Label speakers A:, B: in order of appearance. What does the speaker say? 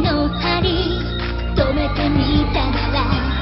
A: の針。止めてみたら